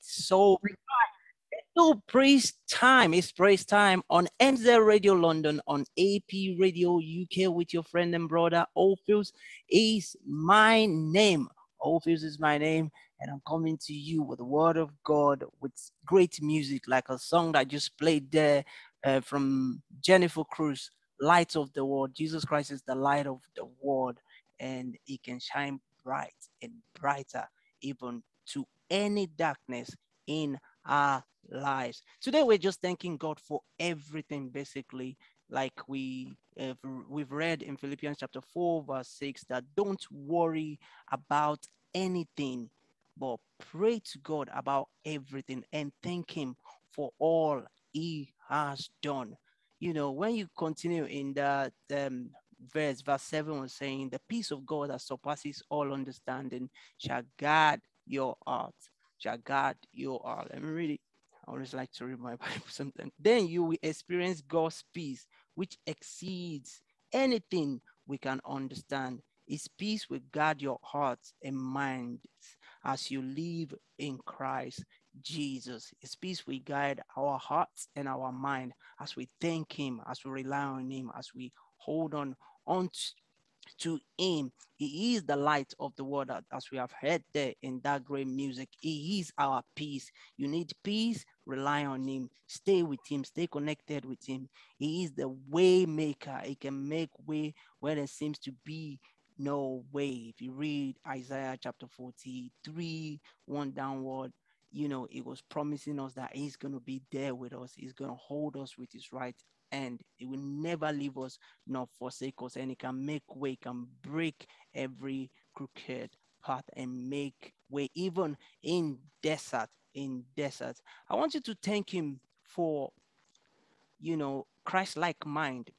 So so praise time. It's praise time on MZ Radio London on AP Radio UK with your friend and brother O.Phils is my name. O.Phils is my name, and I'm coming to you with the word of God with great music, like a song that just played there uh, from Jennifer Cruz, Light of the World. Jesus Christ is the light of the world, and He can shine bright and brighter even to any darkness in our lives. Today we're just thanking God for everything, basically, like we have, we've read in Philippians chapter 4, verse 6, that don't worry about anything, but pray to God about everything and thank Him for all He has done. You know, when you continue in that um, verse, verse 7 was saying, The peace of God that surpasses all understanding shall guard your heart, shall guard your heart. Let me read it. I always like to read my Bible sometimes. Then you will experience God's peace, which exceeds anything we can understand. His peace will guard your hearts and minds as you live in Christ Jesus. His peace will guide our hearts and our mind as we thank Him, as we rely on Him, as we hold on on to him. He is the light of the world, as we have heard there in that great music. He is our peace. You need peace, rely on him, stay with him, stay connected with him. He is the way maker. He can make way where there seems to be no way. If you read Isaiah chapter 43, one downward, you know, it was promising us that he's going to be there with us. He's going to hold us with his right and He will never leave us nor forsake us. And He can make way, can break every crooked path and make way, even in desert. In desert, I want you to thank Him for, you know, Christ-like mind.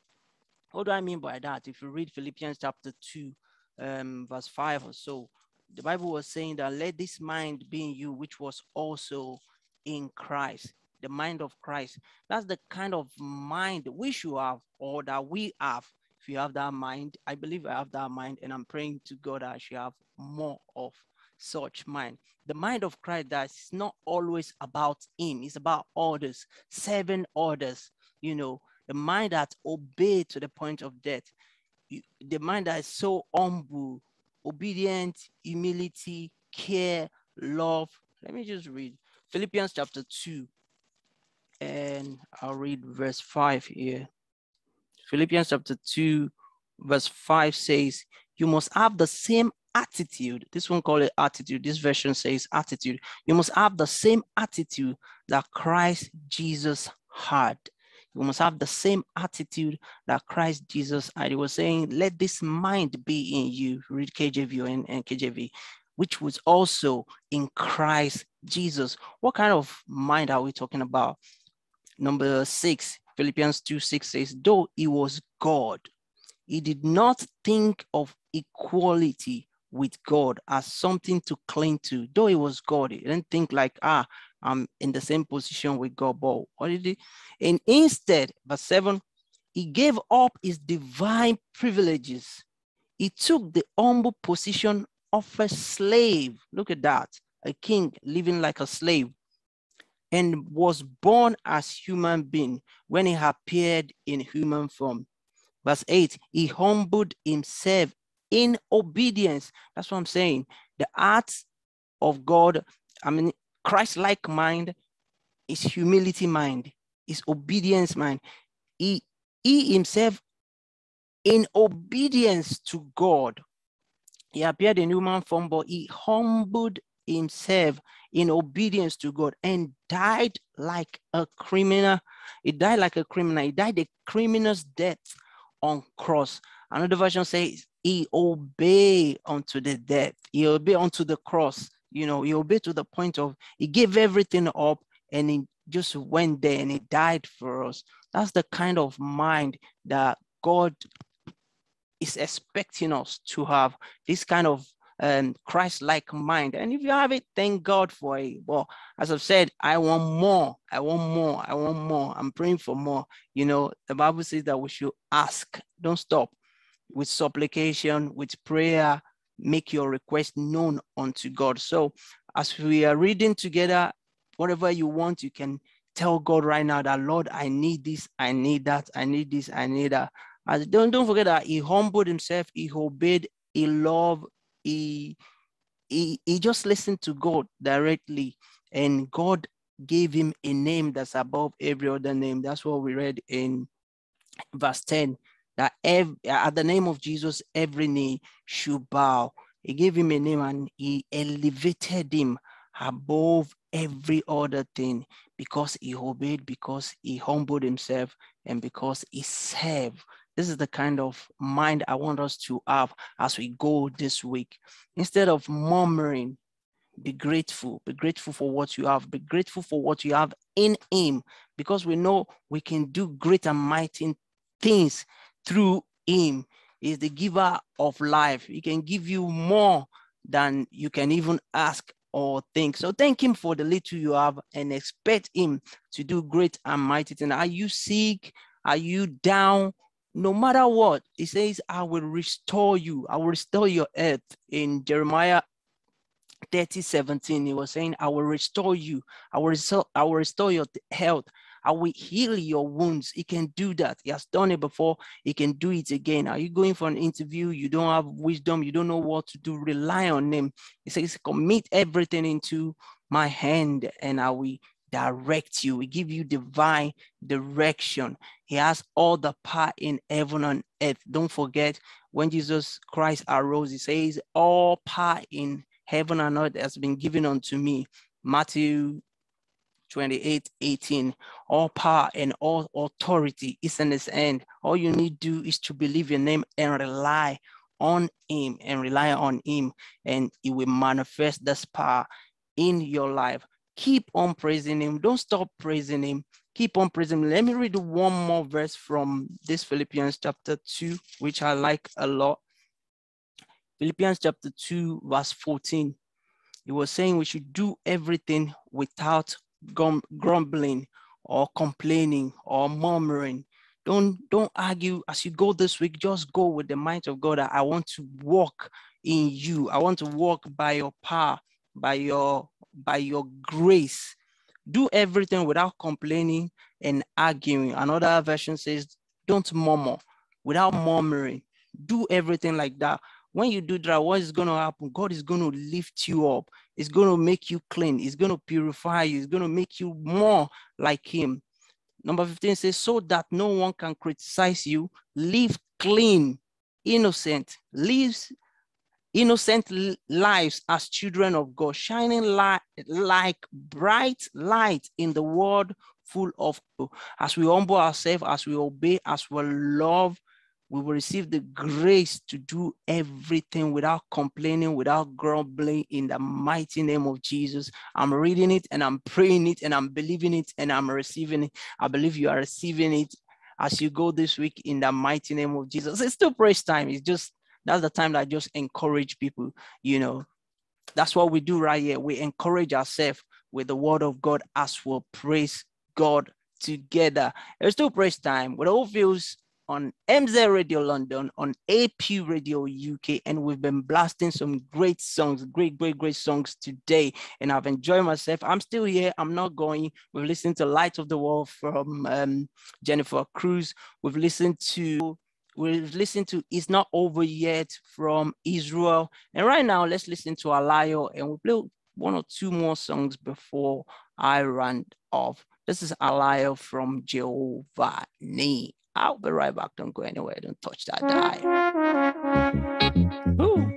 What do I mean by that? If you read Philippians chapter two, um, verse five or so, the Bible was saying that let this mind be in you, which was also in Christ the mind of Christ. That's the kind of mind we should have or that we have. If you have that mind, I believe I have that mind, and I'm praying to God that I should have more of such mind. The mind of Christ that is not always about him, it's about others, seven orders, you know, the mind that obey to the point of death, the mind that is so humble, obedient, humility, care, love. Let me just read Philippians chapter 2, and I'll read verse 5 here. Philippians chapter 2, verse 5 says, You must have the same attitude. This one call it attitude. This version says attitude. You must have the same attitude that Christ Jesus had. You must have the same attitude that Christ Jesus had. He was saying, Let this mind be in you. Read KJV and, and KJV, which was also in Christ Jesus. What kind of mind are we talking about? Number six, Philippians 2 6 says, Though he was God, he did not think of equality with God as something to cling to. Though he was God, he didn't think like, ah, I'm in the same position with God. But what did he? And instead, verse 7, he gave up his divine privileges. He took the humble position of a slave. Look at that. A king living like a slave and was born as human being when he appeared in human form. Verse 8, he humbled himself in obedience. That's what I'm saying. The art of God, I mean, Christ-like mind is humility mind, is obedience mind. He, he himself, in obedience to God, he appeared in human form, but he humbled himself in obedience to God and died like a criminal. He died like a criminal. He died a criminal's death on cross. Another version says he obeyed unto the death. He obeyed unto the cross. You know, he obeyed to the point of he gave everything up and he just went there and he died for us. That's the kind of mind that God is expecting us to have. This kind of and Christ-like mind. And if you have it, thank God for it. But as I've said, I want more. I want more. I want more. I'm praying for more. You know, the Bible says that we should ask. Don't stop with supplication, with prayer. Make your request known unto God. So as we are reading together, whatever you want, you can tell God right now that Lord, I need this, I need that, I need this, I need that. As don't don't forget that he humbled himself, he obeyed, he loved, he he, he just listened to God directly, and God gave him a name that's above every other name. That's what we read in verse 10 that ev- at the name of Jesus, every knee should bow. He gave him a name and he elevated him above every other thing because he obeyed, because he humbled himself, and because he served. This is the kind of mind I want us to have as we go this week. Instead of murmuring, be grateful. Be grateful for what you have. Be grateful for what you have in Him because we know we can do great and mighty things through Him. He's the giver of life. He can give you more than you can even ask or think. So thank Him for the little you have and expect Him to do great and mighty things. Are you sick? Are you down? no matter what, he says, I will restore you. I will restore your earth. In Jeremiah 30, 17, he was saying, I will restore you. I will restore, I will restore your health. I will heal your wounds. He can do that. He has done it before. He can do it again. Are you going for an interview? You don't have wisdom. You don't know what to do. Rely on him. He says, commit everything into my hand and I will direct you. We give you divine direction. He has all the power in heaven and earth. Don't forget when Jesus Christ arose, he says, All power in heaven and earth has been given unto me. Matthew 28 18. All power and all authority is in his hand. All you need to do is to believe your name and rely on him and rely on him, and he will manifest this power in your life. Keep on praising him. Don't stop praising him. Keep on praising him. Let me read one more verse from this Philippians chapter 2, which I like a lot. Philippians chapter 2, verse 14. He was saying we should do everything without grumbling or complaining or murmuring. Don't don't argue as you go this week. Just go with the mind of God. I want to walk in you. I want to walk by your power, by your by your grace. Do everything without complaining and arguing. Another version says, don't murmur without murmuring. Do everything like that. When you do that, what is going to happen? God is going to lift you up. It's going to make you clean. It's going to purify you. It's going to make you more like Him. Number 15 says, so that no one can criticize you, live clean, innocent, lives innocent lives as children of God, shining like bright light in the world full of as we humble ourselves, as we obey, as we love, we will receive the grace to do everything without complaining, without grumbling in the mighty name of Jesus. I'm reading it and I'm praying it and I'm believing it and I'm receiving it. I believe you are receiving it as you go this week in the mighty name of Jesus. It's still praise time. It's just that's the time that I just encourage people, you know. That's what we do right here. We encourage ourselves with the word of God as we praise God together. It's still praise time with O.Phils on MZ Radio London, on AP Radio UK, and we've been blasting some great songs, great, great, great songs today. And I've enjoyed myself. I'm still here. I'm not going. We've listened to Light of the World from um, Jennifer Cruz. We've listened to We've listened to It's Not Over Yet from Israel. And right now, let's listen to Alayo and we'll play one or two more songs before I run off. This is Alayo from Jehovah Ni. I'll be right back. Don't go anywhere. Don't touch that die. Ooh.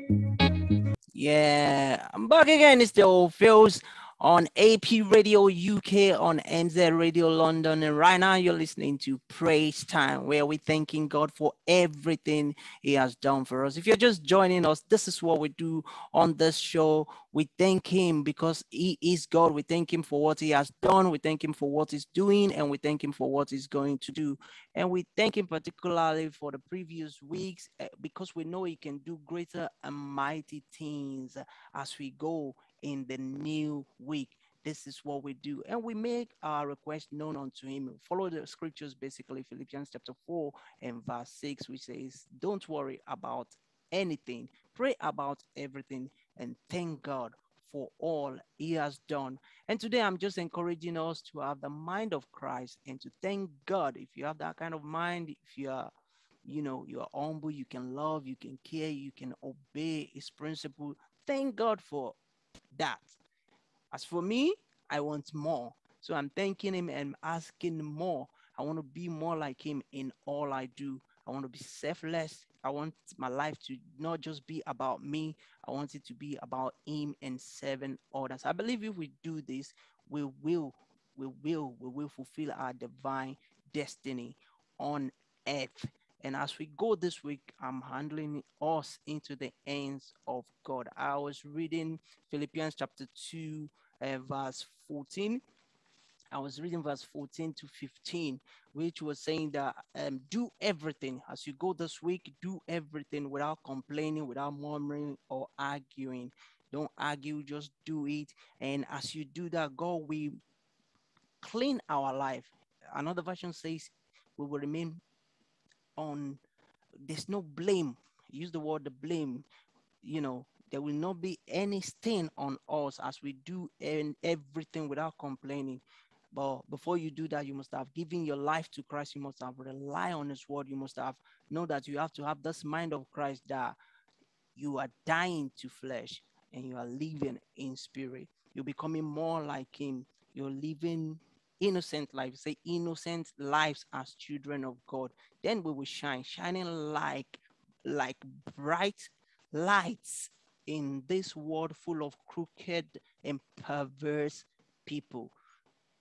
Yeah, I'm back again. It's the O.Phils on AP Radio UK, on MZ Radio London. And right now you're listening to Praise Time, where we're thanking God for everything He has done for us. If you're just joining us, this is what we do on this show. We thank Him because He is God. We thank Him for what He has done. We thank Him for what He's doing, and we thank Him for what He's going to do. And we thank Him particularly for the previous weeks eh, because we know He can do greater and mighty things as we go in the new week. This is what we do. And we make our request known unto him. Follow the scriptures, basically, Philippians chapter 4 and verse 6, which says, Don't worry about anything, pray about everything, and thank God for all he has done. And today I'm just encouraging us to have the mind of Christ and to thank God. If you have that kind of mind, if you are, you know, you are humble, you can love, you can care, you can obey his principle. Thank God for that. As for me, I want more. So I'm thanking him and asking more. I want to be more like him in all I do. I want to be selfless. I want my life to not just be about me. I want it to be about him and serving others. I believe if we do this, we will, we will, we will fulfill our divine destiny on earth. And as we go this week, I'm handling us into the hands of God. I was reading Philippians chapter 2, uh, verse 14 I was reading verse 14 to 15, which was saying that um, do everything as you go this week, do everything without complaining, without murmuring or arguing. Don't argue, just do it. And as you do that, God will clean our life. Another version says we will remain on, there's no blame. Use the word the blame, you know, there will not be any stain on us as we do everything without complaining. But before you do that, you must have given your life to Christ. You must have rely on His word. You must have know that you have to have this mind of Christ that you are dying to flesh and you are living in spirit. You're becoming more like Him. You're living innocent lives. Say innocent lives as children of God. Then we will shine, shining like like bright lights in this world full of crooked and perverse people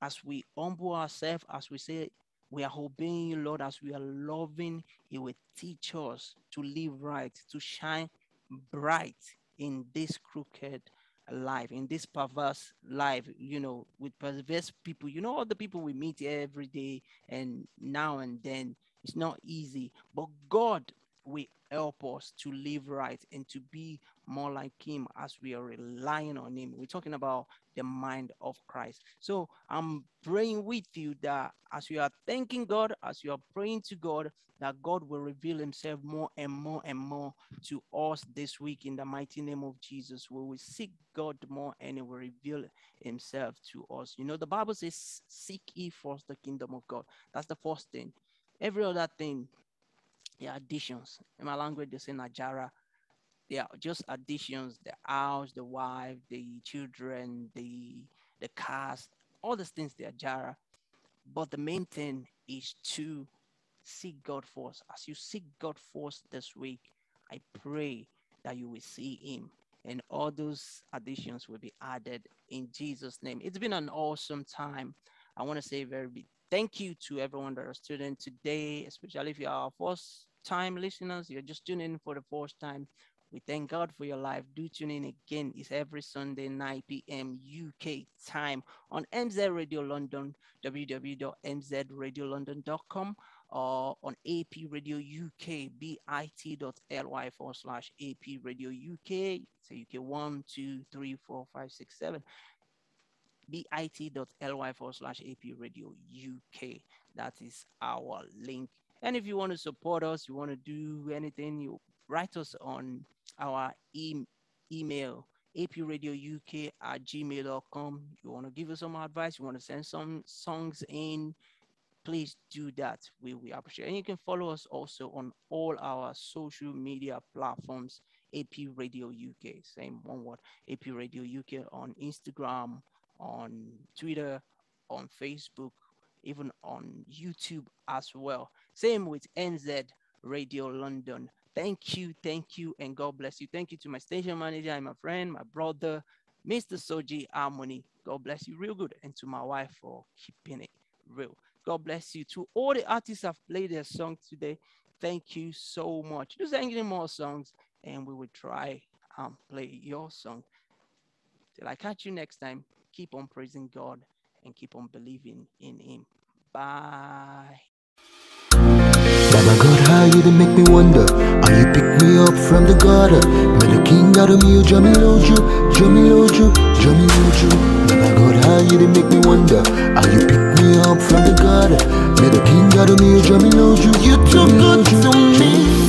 as we humble ourselves, as we say, we are obeying you, Lord, as we are loving, you will teach us to live right, to shine bright in this crooked life, in this perverse life, you know, with perverse people. You know, all the people we meet every day and now and then. It's not easy, but God will help us to live right and to be more like him as we are relying on him. We're talking about the mind of Christ. So I'm praying with you that as you are thanking God, as you are praying to God, that God will reveal himself more and more and more to us this week in the mighty name of Jesus. Where We seek God more and he will reveal himself to us. You know, the Bible says, seek ye first the kingdom of God. That's the first thing. Every other thing, yeah, additions. In my language, they say Najara they are just additions the house the wife the children the the cars all these things they are jara but the main thing is to seek god first. As you seek god first this week i pray that you will see him and all those additions will be added in jesus name. It's been an awesome time. I want to say very big thank you to everyone that are student today especially if you are first time listeners you're just tuning in for the first time we thank God for your life. Do tune in again. It's every Sunday, 9 p.m. UK time on MZ Radio London, www.mzradiolondon.com or on AP Radio UK, bit.ly forward slash AP Radio UK. So UK 1, 2, 3, 4, 5, 6, 7 bit.ly forward slash AP Radio UK. That is our link. And if you want to support us, you want to do anything, you write us on our e- email apradiouk at gmail.com. You want to give us some advice, you want to send some songs in, please do that. We, we appreciate. And you can follow us also on all our social media platforms, AP Radio UK, same one word, AP Radio UK on Instagram, on Twitter, on Facebook, even on YouTube as well. Same with MZ Radio London. Thank you, thank you, and God bless you. Thank you to my station manager and my friend, my brother, Mr. Soji Harmony. God bless you real good. And to my wife for keeping it real. God bless you. To all the artists i have played their songs today, thank you so much. Just sing more songs, and we will try and play your song. Till I catch you next time, keep on praising God and keep on believing in Him. Bye. God, how you make me wonder from the gutter. May the king out of me, oh, oh, you draw me oh, loju me loju, draw me loju Baba God, how you did make me wonder How you pick me up from the gutter. May the king out of me, me loju You. Too good to me